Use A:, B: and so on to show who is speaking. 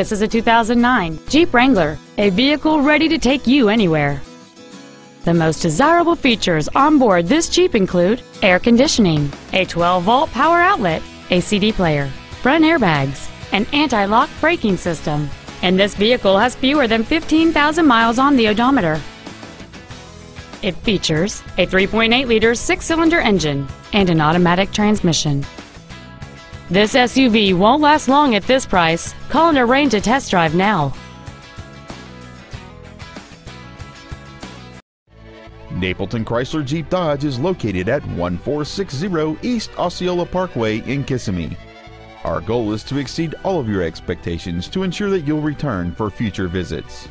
A: This is a 2009 Jeep Wrangler, a vehicle ready to take you anywhere. The most desirable features on board this Jeep include air conditioning, a 12-volt power outlet, a CD player, front airbags, an anti-lock braking system, and this vehicle has fewer than 15,000 miles on the odometer. It features a 3.8-liter six-cylinder engine and an automatic transmission. This SUV won't last long at this price. Call and arrange a test drive now.
B: Napleton Chrysler Jeep Dodge is located at 1460 East Osceola Parkway in Kissimmee. Our goal is to exceed all of your expectations to ensure that you'll return for future visits.